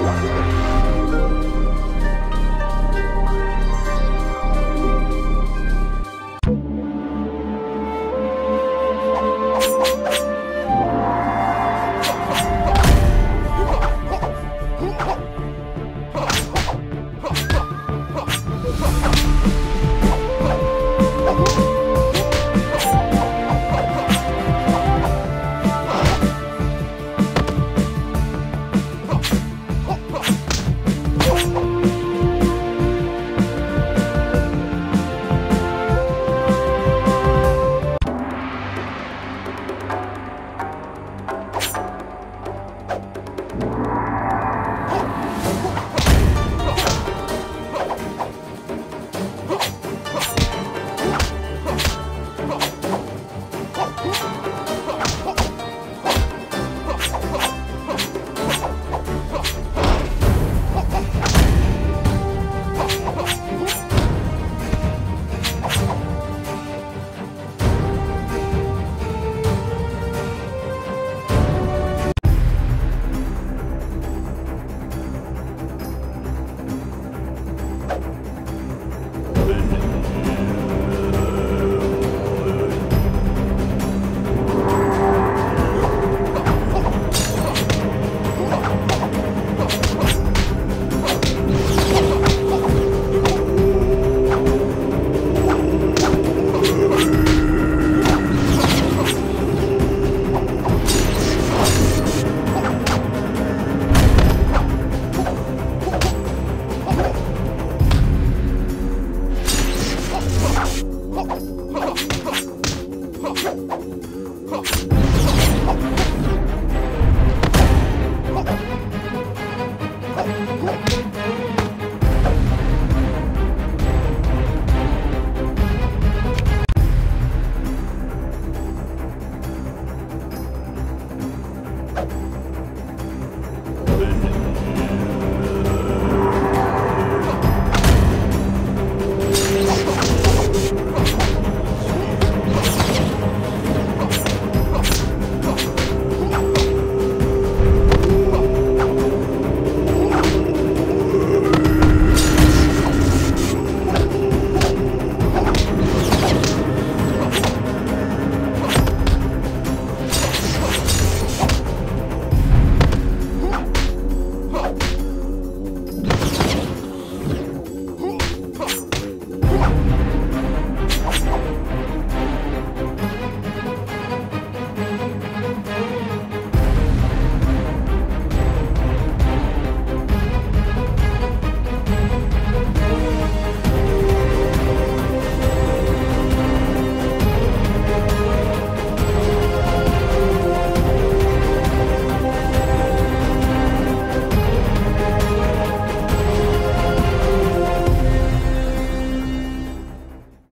one. Oh,